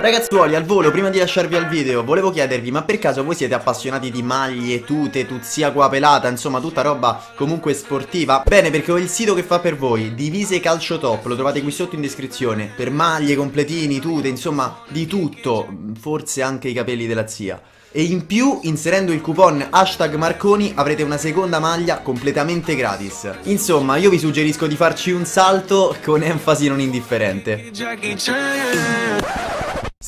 Ragazzuoli, al volo, prima di lasciarvi al video, volevo chiedervi, ma per caso voi siete appassionati di maglie, tute, tuzia qua pelata, insomma tutta roba comunque sportiva? Bene, perché ho il sito che fa per voi, Divise Calcio Top, lo trovate qui sotto in descrizione, per maglie, completini, tute, insomma di tutto, forse anche i capelli della zia. E in più, inserendo il coupon hashtag Marconi, avrete una seconda maglia completamente gratis. Insomma, io vi suggerisco di farci un salto con enfasi non indifferente.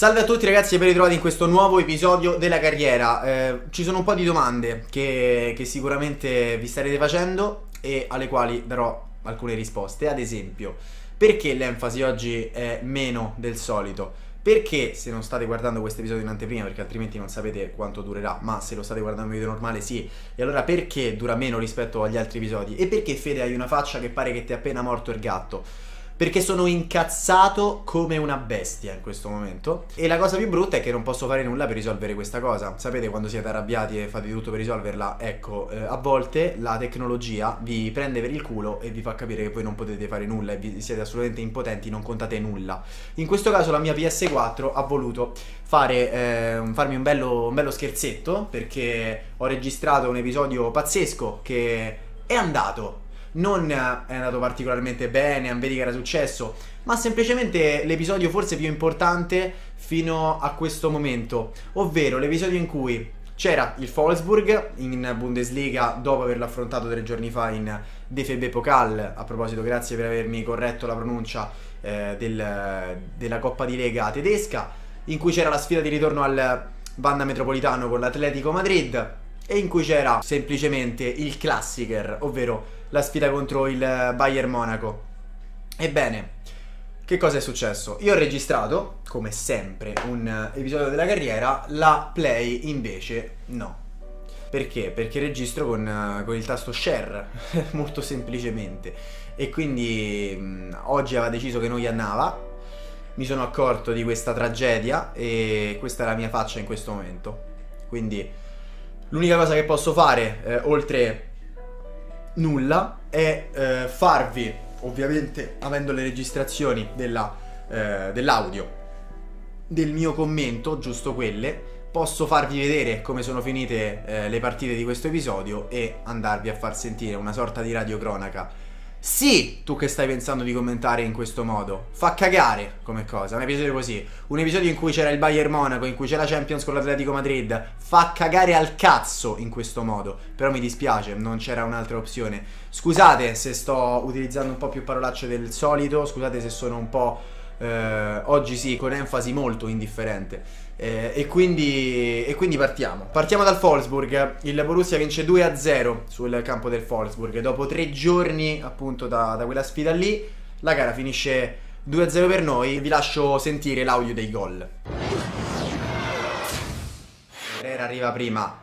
Salve a tutti ragazzi e ben ritrovati in questo nuovo episodio della carriera eh, Ci sono un po' di domande che, che, sicuramente vi starete facendo e alle quali darò alcune risposte Ad esempio, perché l'enfasi oggi è meno del solito? Perché se non state guardando questo episodio in anteprima, perché altrimenti non sapete quanto durerà, ma se lo state guardando in video normale sì, e allora perché dura meno rispetto agli altri episodi? E perché Fede hai una faccia che pare che ti è appena morto il gatto? Perché sono incazzato come una bestia in questo momento. E la cosa più brutta è che non posso fare nulla per risolvere questa cosa. Sapete quando siete arrabbiati e fate tutto per risolverla? Ecco, eh, a volte la tecnologia vi prende per il culo e vi fa capire che voi non potete fare nulla e vi siete assolutamente impotenti, non contate nulla. In questo caso la mia PS4 ha voluto fare, eh, farmi un bello, un bello scherzetto perché ho registrato un episodio pazzesco che è andato non è andato particolarmente bene, vedi che era successo, ma semplicemente l'episodio forse più importante fino a questo momento, ovvero l'episodio in cui c'era il Wolfsburg in Bundesliga dopo averlo affrontato tre giorni fa in DFB Pokal, a proposito grazie per avermi corretto la pronuncia eh, del, della Coppa di Lega tedesca, in cui c'era la sfida di ritorno al Banda Metropolitano con l'Atletico Madrid e in cui c'era semplicemente il classiker, ovvero la sfida contro il Bayern Monaco. Ebbene, che cosa è successo? Io ho registrato, come sempre, un episodio della carriera, la play invece no. Perché? Perché registro con, con il tasto share, molto semplicemente. E quindi mh, oggi aveva deciso che non gli andava. Mi sono accorto di questa tragedia e questa è la mia faccia in questo momento. Quindi l'unica cosa che posso fare, eh, oltre nulla è eh, farvi, ovviamente avendo le registrazioni della, eh, dell'audio, del mio commento, giusto quelle, posso farvi vedere come sono finite eh, le partite di questo episodio e andarvi a far sentire una sorta di radiocronaca sì, tu che stai pensando di commentare in questo modo, fa cagare come cosa, un episodio così, un episodio in cui c'era il Bayern Monaco, in cui c'era Champions con l'Atletico Madrid, fa cagare al cazzo in questo modo, però mi dispiace, non c'era un'altra opzione. Scusate se sto utilizzando un po' più parolacce del solito, scusate se sono un po' eh, oggi sì, con enfasi molto indifferente. Eh, e, quindi, e, quindi, partiamo. Partiamo dal Wolfsburg. Il Borussia vince 2-0 sul campo del Wolfsburg. Dopo tre giorni appunto da, da quella sfida lì, la gara finisce 2-0 per noi. Vi lascio sentire l'audio dei gol. Herrera arriva prima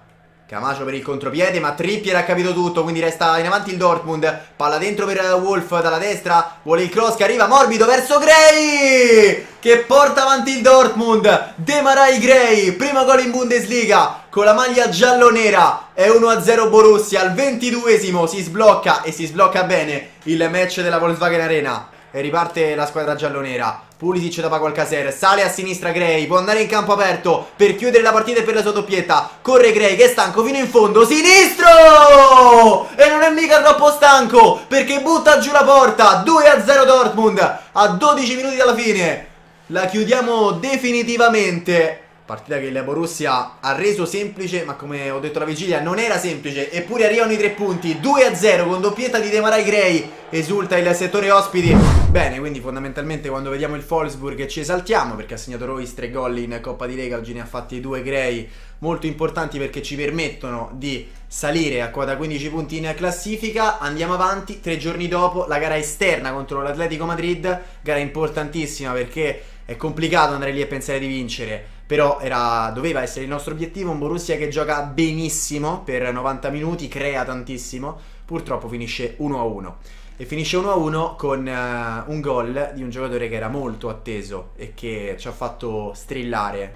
Camacho per il contropiede, ma Trippier ha capito tutto, quindi resta in avanti il Dortmund. Palla dentro per Wolf dalla destra, vuole il cross che arriva morbido verso Gray! Che porta avanti il Dortmund. Demarai Gray, primo gol in Bundesliga con la maglia giallo-nera. È 1-0 Borussia, al 22esimo si sblocca e si sblocca bene il match della Volkswagen Arena. E riparte la squadra giallonera. Pulisic da Paco Alcacer. Sale a sinistra Gray. Può andare in campo aperto per chiudere la partita e per la sua doppietta. Corre Gray che è stanco fino in fondo. Sinistro! E non è mica troppo stanco perché butta giù la porta. 2-0 Dortmund a 12 minuti dalla fine. La chiudiamo definitivamente. Partita che il Borussia ha reso semplice, ma come ho detto alla vigilia non era semplice. Eppure arrivano i tre punti, 2-0 con doppietta di Demarai Gray. Esulta il settore ospiti. Bene, quindi fondamentalmente quando vediamo il Wolfsburg ci esaltiamo perché ha segnato Royce tre gol in Coppa di Lega. Oggi ne ha fatti due Gray molto importanti perché ci permettono di salire a quota 15 punti in classifica. Andiamo avanti, tre giorni dopo la gara esterna contro l'Atletico Madrid. Gara importantissima perché è complicato andare lì e pensare di vincere però era, doveva essere il nostro obiettivo, un Borussia che gioca benissimo per 90 minuti, crea tantissimo, purtroppo finisce 1-1 e finisce 1-1 con uh, un gol di un giocatore che era molto atteso e che ci ha fatto strillare.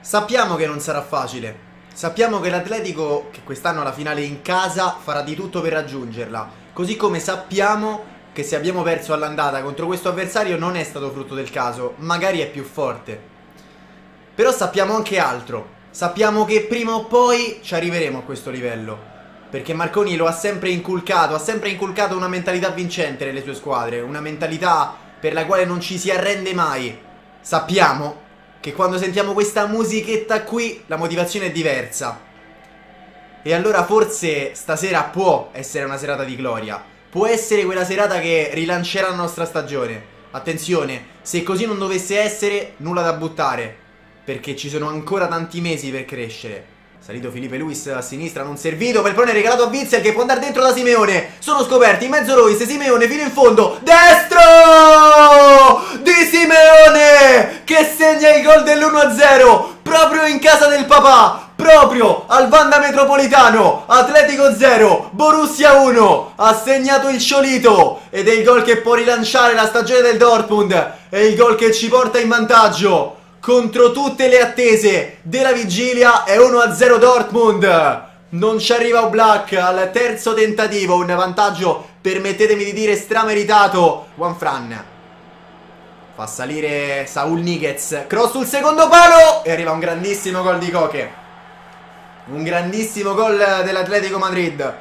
Sappiamo che non sarà facile. Sappiamo che l'Atletico, che quest'anno ha la finale in casa, farà di tutto per raggiungerla. Così come sappiamo che se abbiamo perso all'andata contro questo avversario non è stato frutto del caso, magari è più forte. Però sappiamo anche altro. Sappiamo che prima o poi ci arriveremo a questo livello. Perché Marconi lo ha sempre inculcato, ha sempre inculcato una mentalità vincente nelle sue squadre, una mentalità per la quale non ci si arrende mai. Sappiamo che quando sentiamo questa musichetta qui la motivazione è diversa. E allora forse stasera può essere una serata di gloria. Può essere quella serata che rilancerà la nostra stagione. Attenzione, se così non dovesse essere, nulla da buttare. Perché ci sono ancora tanti mesi per crescere. Salito Felipe Luis a sinistra, non servito. Per poi regalato a Witzel che può andare dentro da Simeone. Sono scoperti in mezzo Luis, Simeone fino in fondo. Destro di Simeone che segna il gol dell'1-0 proprio in casa del papà. Proprio al Vanda Metropolitano, Atletico 0, Borussia 1, ha segnato il Ciolito ed è il gol che può rilanciare la stagione del Dortmund, è il gol che ci porta in vantaggio contro tutte le attese della vigilia è 1-0 Dortmund. Non ci arriva Black al terzo tentativo, un vantaggio, permettetemi di dire, strameritato. Juan Fran fa salire Saul Niguez, cross sul secondo palo e arriva un grandissimo gol di Coche. Un grandissimo gol dell'Atletico Madrid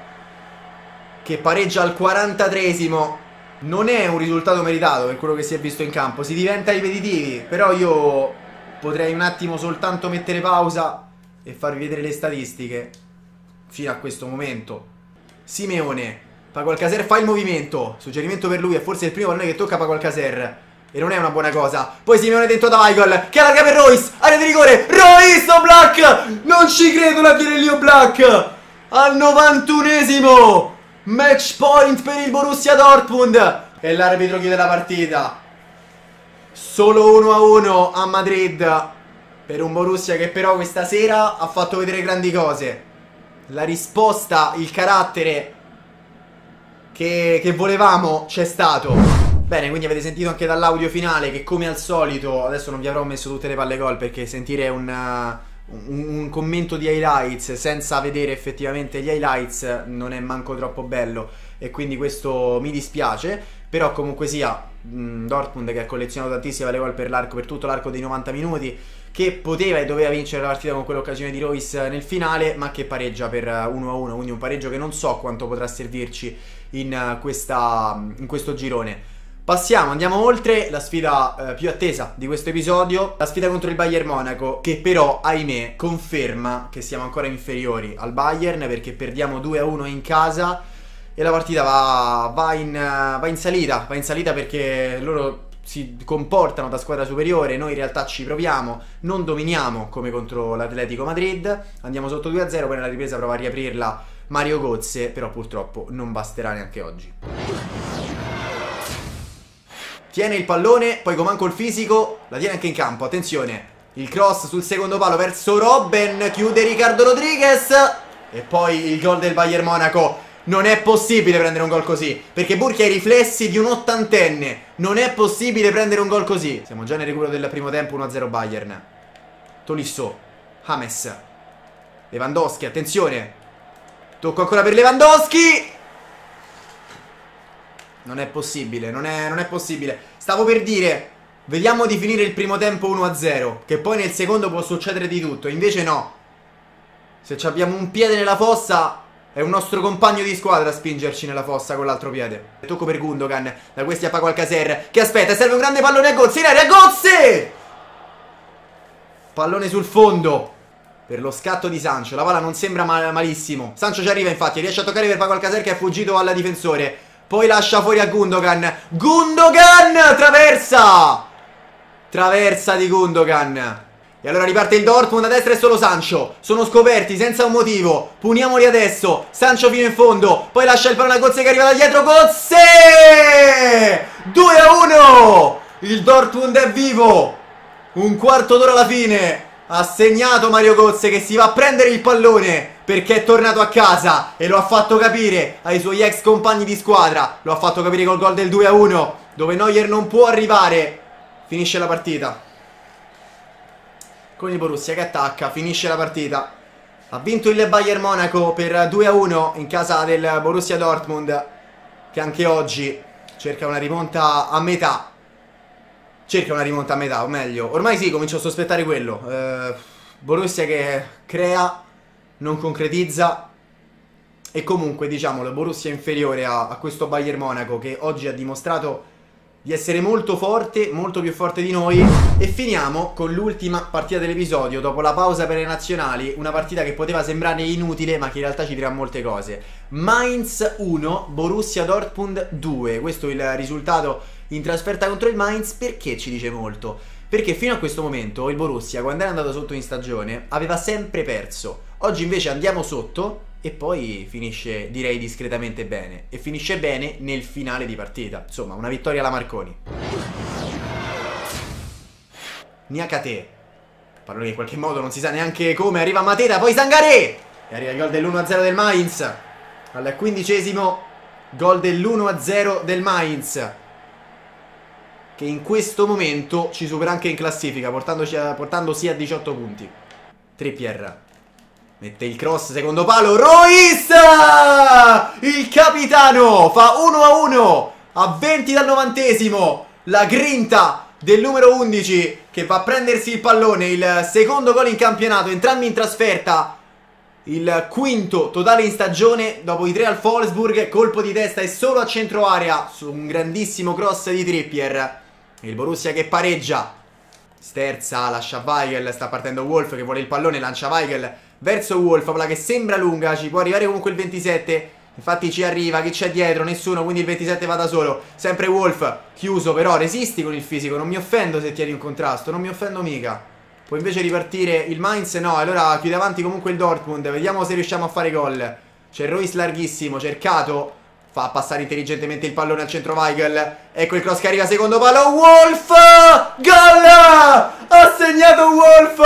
che pareggia al 43esimo. Non è un risultato meritato per quello che si è visto in campo, si diventa ripetitivi, però io potrei un attimo soltanto mettere pausa e farvi vedere le statistiche fino a questo momento. Simeone, Paco Alcaser fa il movimento, suggerimento per lui, è forse il primo pallone che tocca Paco Alcaser. E non è una buona cosa. Poi Simeone dentro da Michael, che allarga per Royce, area di rigore, Royce o Black! Non ci credo la tiene Leo Black! Al 91esimo! Match point per il Borussia Dortmund! E l'arbitro chiude la partita. Solo 1 a 1 a Madrid per un Borussia che però questa sera ha fatto vedere grandi cose. La risposta, il carattere che, che volevamo c'è stato. Bene, quindi avete sentito anche dall'audio finale che come al solito, adesso non vi avrò messo tutte le palle gol perché sentire un, un, un commento di highlights senza vedere effettivamente gli highlights non è manco troppo bello. E quindi questo mi dispiace. Però comunque sia mh, Dortmund che ha collezionato tantissime gol per per tutto l'arco dei 90 minuti che poteva e doveva vincere la partita con quell'occasione di Royce nel finale ma che pareggia per 1-1 quindi un pareggio che non so quanto potrà servirci in, questa, in questo girone Passiamo, andiamo oltre la sfida eh, più attesa di questo episodio, la sfida contro il Bayern Monaco, che però, ahimè, conferma che siamo ancora inferiori al Bayern perché perdiamo 2-1 in casa e la partita va, va, in, va in salita, va in salita perché loro si comportano da squadra superiore, noi in realtà ci proviamo, non dominiamo come contro l'Atletico Madrid, andiamo sotto 2-0, poi nella ripresa prova a riaprirla Mario Gozze, però purtroppo non basterà neanche oggi. Tiene il pallone, poi comanco il fisico, la tiene anche in campo, attenzione, il cross sul secondo palo verso Robben, chiude Riccardo Rodriguez e poi il gol del Bayern Monaco non è possibile prendere un gol così. Perché Burchi ha i riflessi di un ottantenne. Non è possibile prendere un gol così. Siamo già nel recupero del primo tempo 1-0 Bayern. Tolisso. James. Lewandowski, attenzione. Tocco ancora per Lewandowski. Non è possibile, non è, non è possibile. Stavo per dire, vediamo di finire il primo tempo 1-0. Che poi nel secondo può succedere di tutto. Invece no. Se abbiamo un piede nella fossa, è un nostro compagno di squadra a spingerci nella fossa con l'altro piede. Tocco per Gundogan. Da questi a Paco Alcaser. Che aspetta, serve un grande pallone a Gozzi in area. Gozzi! Pallone sul fondo. Per lo scatto di Sancho. La palla non sembra mal malissimo. Sancho ci arriva infatti. Riesce a toccare per Paco Alcaser che è fuggito al difensore. Poi lascia fuori a Gundogan. Gundogan! Traversa! Traversa di Gundogan. E allora riparte il Dortmund, a destra è solo Sancho. Sono scoperti senza un motivo. Puniamoli adesso. Sancho fino in fondo. Poi lascia il pallone a Gozze che arriva da dietro. Gozze! 2 a 1. Il Dortmund è vivo. Un quarto d'ora alla fine. Ha segnato Mario Gozze che si va a prendere il pallone perché è tornato a casa e lo ha fatto capire ai suoi ex compagni di squadra. Lo ha fatto capire col gol del 2 a 1 dove Neuer non può arrivare. Finisce la partita con il Borussia che attacca, finisce la partita. Ha vinto il Bayern Monaco per 2-1 in casa del Borussia Dortmund. che anche oggi cerca una rimonta a metà. Cerca una rimonta a metà, o meglio, ormai sì, comincio a sospettare quello. Eh, Borussia che crea, non concretizza. E comunque, diciamolo, Borussia è inferiore a, a questo Bayern Monaco che oggi ha dimostrato di essere molto forte, molto più forte di noi e finiamo con l'ultima partita dell'episodio dopo la pausa per le nazionali, una partita che poteva sembrare inutile ma che in realtà ci dirà molte cose. Mainz 1, Borussia Dortmund 2, questo è il risultato in trasferta contro il Mainz perché ci dice molto? Perché fino a questo momento il Borussia quando era andato sotto in stagione aveva sempre perso, oggi invece andiamo sotto e poi finisce direi discretamente bene. E finisce bene nel finale di partita. Insomma una vittoria alla Marconi. Niakate. Che in qualche modo non si sa neanche come. Arriva Mateta poi Sangaré. E arriva il gol dell'1-0 del Mainz. Al quindicesimo gol dell'1-0 del Mainz. Che in questo momento ci supera anche in classifica portandosi a 18 punti. Trippier Mette il cross, secondo palo, Royce! Il capitano fa 1 a 1 a 20 dal novantesimo. La grinta del numero 11 che va a prendersi il pallone, il secondo gol in campionato, entrambi in trasferta. Il quinto totale in stagione dopo i tre al Wolfsburg, colpo di testa e solo a centro area su un grandissimo cross di Trippier. Il Borussia che pareggia. Sterza, lascia Weigel, sta partendo Wolf che vuole il pallone, lancia Weigel verso Wolf, quella che sembra lunga, ci può arrivare comunque il 27. Infatti ci arriva, chi c'è dietro? Nessuno, quindi il 27 va da solo. Sempre Wolf, chiuso però, resisti con il fisico, non mi offendo se tieni un contrasto, non mi offendo mica. Può invece ripartire il Mainz? No, allora chiude avanti comunque il Dortmund, vediamo se riusciamo a fare gol. C'è Royce larghissimo, cercato, Fa passare intelligentemente il pallone al centro Weigel. Ecco il cross che arriva secondo palo. Wolf! Gol! Ha segnato Wolf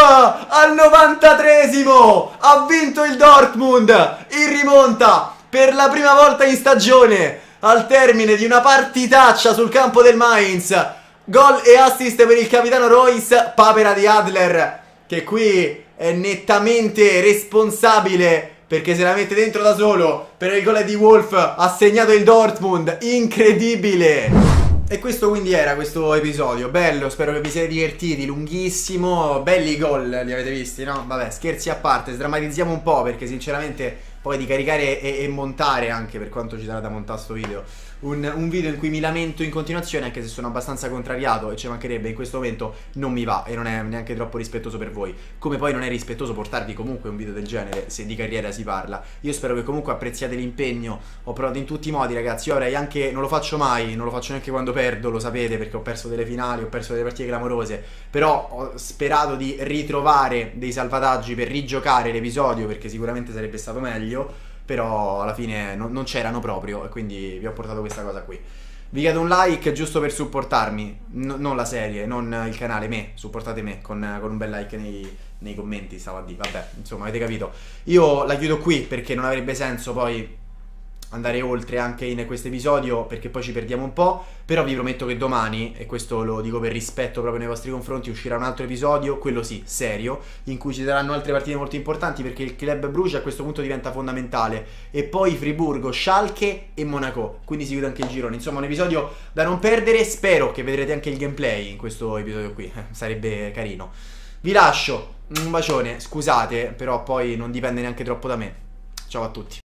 al 93esimo. Ha vinto il Dortmund in rimonta per la prima volta in stagione. Al termine di una partitaccia sul campo del Mainz. Gol e assist per il capitano Royce, papera di Adler, che qui è nettamente responsabile perché se la mette dentro da solo per il gol di Wolf ha segnato il Dortmund. Incredibile e questo quindi era questo episodio, bello, spero che vi siate divertiti, lunghissimo, belli gol li avete visti, no? Vabbè, scherzi a parte, sdrammatizziamo un po' perché sinceramente poi di caricare e, e montare anche per quanto ci sarà da montare sto video un, un, video in cui mi lamento in continuazione anche se sono abbastanza contrariato e ci mancherebbe in questo momento non mi va e non è neanche troppo rispettoso per voi. Come poi non è rispettoso portarvi comunque un video del genere se di carriera si parla. Io spero che comunque apprezziate l'impegno ho provato in tutti i modi ragazzi io avrei anche non lo faccio mai non lo faccio neanche quando perdo lo sapete perché ho perso delle finali ho perso delle partite clamorose però ho sperato di ritrovare dei salvataggi per rigiocare l'episodio perché sicuramente sarebbe stato meglio però alla fine non, non c'erano proprio e quindi vi ho portato questa cosa qui. Vi chiedo un like giusto per supportarmi, no, non la serie, non il canale, me, supportate me con, con un bel like nei, nei commenti, stavo a dire, vabbè, insomma avete capito. Io la chiudo qui perché non avrebbe senso poi andare oltre anche in questo episodio perché poi ci perdiamo un po', però vi prometto che domani, e questo lo dico per rispetto proprio nei vostri confronti, uscirà un altro episodio, quello sì, serio, in cui ci saranno altre partite molto importanti perché il club Bruce a questo punto diventa fondamentale. E poi Friburgo, Schalke e Monaco, quindi si chiude anche il girone, insomma un episodio da non perdere, spero che vedrete anche il gameplay in questo episodio qui, sarebbe carino. Vi lascio, un bacione, scusate, però poi non dipende neanche troppo da me. Ciao a tutti.